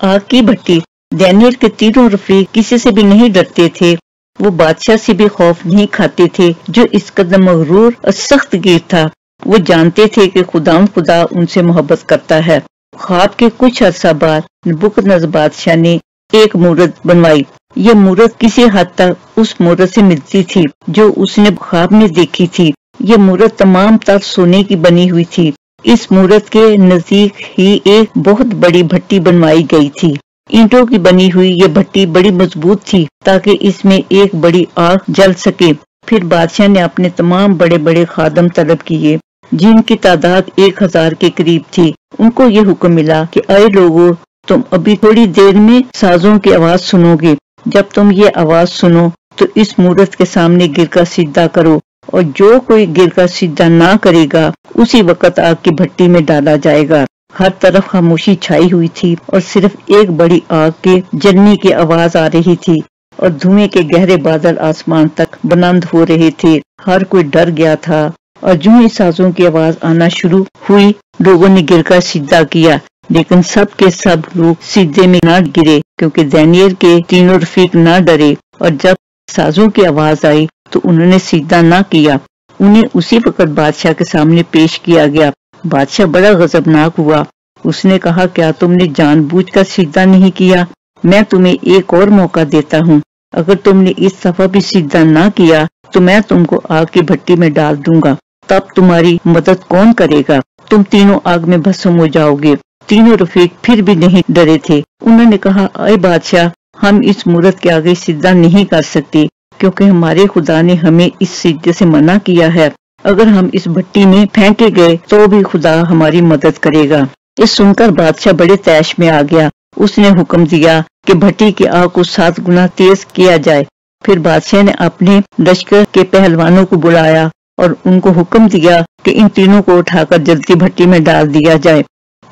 آگ کی بھٹی۔ دینیل کے تینوں رفیق کسی سے بھی نہیں ڈرتے تھے۔ وہ بادشاہ سے بھی خوف نہیں کھاتے تھے جو اس قدم مغرور اور سخت گیر تھا۔ وہ جانتے تھے کہ خدا خدا ان سے محبت کرتا ہے۔ خواب کے کچھ عرصہ بعد نبوک نظر بادشاہ نے ایک مورت بنوائی۔ یہ مورت کسی حد تک اس مورت سے ملتی تھی جو اس نے خواب میں دیکھی تھی۔ یہ مورت تمام تر سونے کی بنی ہوئی تھی۔ اس مورت کے نزدیک ہی ایک بہت بڑی بھٹی بنوائی گئی تھی۔ اینٹوں کی بنی ہوئی یہ بھٹی بڑی مضبوط تھی تاکہ اس میں ایک بڑی آگ جل سکے۔ پھر بادشاہ نے اپنے تمام بڑے بڑے خادم طلب کیے، جن کی تعداد ایک ہزار کے قریب تھی۔ ان کو یہ حکم ملا کہ، اے لوگوں تم ابھی تھوڑی دیر میں سازوں کی آواز سنو گے۔ جب تم یہ آواز سنو، تو اس مورت کے سامنے گر کر سیدھا کرو۔ اور جو کوئی گر کر سیدھا نہ کرے گا، اسی وقت آگ کی بھٹی میں ڈالا جائے گا۔ ہر طرف خاموشی چھائی ہوئی تھی اور صرف ایک بڑی آگ کے جلنے کی آواز آ رہی تھی اور دھوئے کے گہرے بادل آسمان تک بلند ہو رہے تھے۔ ہر کوئی ڈر گیا تھا اور جو ہی سازوں کی آواز آنا شروع ہوئی، لوگوں نے گر کر سیدھا کیا۔ لیکن سب کے سب لوگ سیدھے میں نہ گرے، کیونکہ دینیل کے تینوں رفیق نہ ڈرے۔ اور جب سازوں کی آواز آئی تو انہوں نے سیدھا نہ کیا۔ انہیں اسی وقت بادشاہ کے سامنے پیش کیا گیا۔ بادشاہ بڑا غضبناک ہوا۔ اس نے کہا، کیا تم نے جان بوجھ کر سیدھا نہیں کیا؟ میں تمہیں ایک اور موقع دیتا ہوں۔ اگر تم نے اس صفحہ بھی سیدھا نہ کیا، تو میں تم کو آگ کی بھٹی میں ڈال دوں گا۔ تب تمہاری مدد کون کرے گا؟ تم تینوں آگ میں بھسم ہو جاؤ گے۔ تینوں رفیق پھر بھی نہیں ڈرے تھے۔ انہوں نے کہا، اے بادشاہ، ہم اس مورت کے آگے سیدھا نہیں کر سکتے۔ کیونکہ ہمارے خدا نے ہمیں اس سیدھے سے منع کیا ہے۔ اگر ہم اس بھٹی میں پھینکے گئے تو بھی خدا ہماری مدد کرے گا۔ اس سن کر بادشاہ بڑے تیش میں آ گیا۔ اس نے حکم دیا کہ بھٹی کی آگ کو سات گنا تیز کیا جائے۔ پھر بادشاہ نے اپنے لشکر کے پہلوانوں کو بلایا اور ان کو حکم دیا کہ ان تینوں کو اٹھا کر جلدی بھٹی میں ڈال دیا جائے۔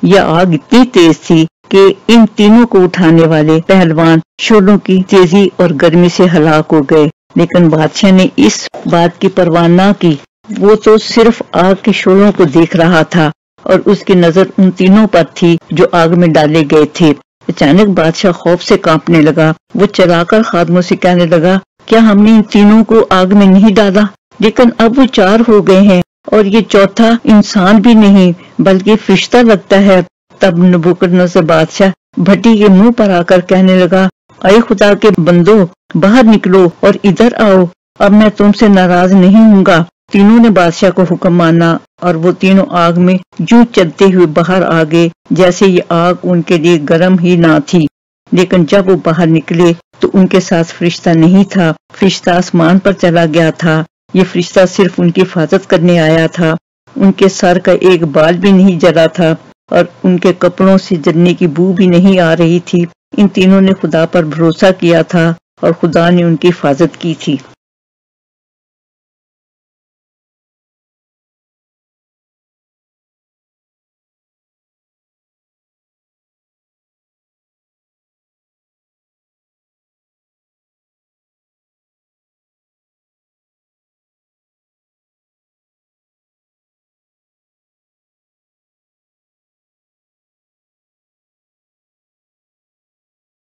یہ آگ اتنی تیز تھی کہ ان تینوں کو اٹھانے والے پہلوان شولوں کی تیزی اور گرمی سے ہلاک ہو گئے۔ لیکن بادشاہ نے اس بات کی پرواہ نہ کی۔ وہ تو صرف آگ کے شولوں کو دیکھ رہا تھا اور اس کی نظر ان تینوں پر تھی جو آگ میں ڈالے گئے تھے۔ اچانک بادشاہ خوف سے کانپنے لگا۔ وہ چلا کر خادموں سے کہنے لگا، کیا ہم نے ان تینوں کو آگ میں نہیں ڈالا؟ لیکن اب وہ چار ہو گئے ہیں اور یہ چوتھا انسان بھی نہیں، بلکہ فرشتہ لگتا ہے۔ تب نبوکر نظر بادشاہ بھٹی کے منہ پر آ کر کہنے لگا اے خدا کے بندو، باہر نکلو اور ادھر آؤ۔ اب میں تم سے ناراض نہیں ہوں گا۔ تینوں نے بادشاہ کو حکم مانا اور وہ تینوں آگ میں جو چلتے ہوئے باہر آگے جیسے یہ آگ ان کے لیے گرم ہی نہ تھی۔ لیکن جب وہ باہر نکلے تو ان کے ساتھ فرشتہ نہیں تھا۔ فرشتہ آسمان پر چلا گیا تھا۔ یہ فرشتہ صرف ان کی حفاظت کرنے آیا تھا۔ ان کے سر کا ایک بال بھی نہیں جلا تھا اور ان کے کپڑوں سے جلنے کی بو بھی نہیں آ رہی تھی۔ ان تینوں نے خدا پر بھروسہ کیا تھا اور خدا نے ان کی حفاظت کی تھی۔